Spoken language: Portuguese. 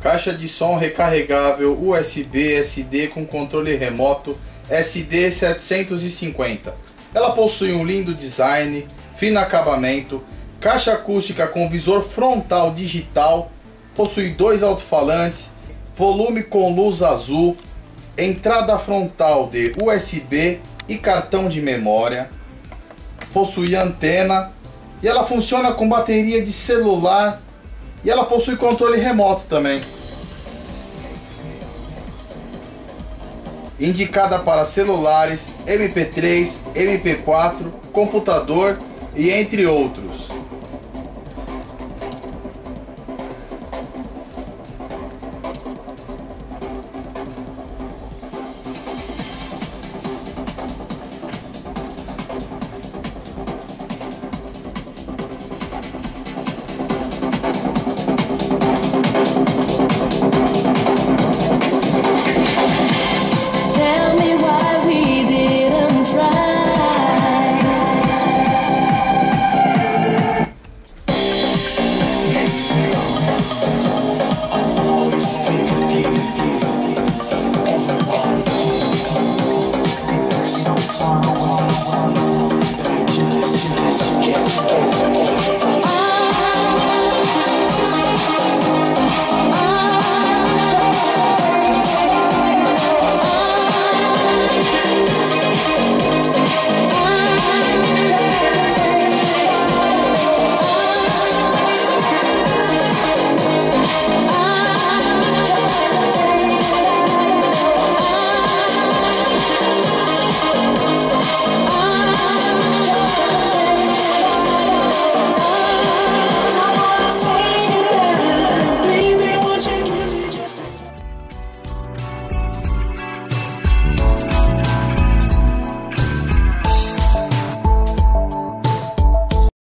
Caixa de som recarregável USB SD com controle remoto SD 750. Ela possui um lindo design, fino acabamento, caixa acústica com visor frontal digital, possui dois alto-falantes, volume com luz azul, entrada frontal de USB e cartão de memória, possui antena e ela funciona com bateria de celular e ela possui controle remoto também. Indicada para celulares, MP3, MP4, computador e entre outros. Wow, wow, wow.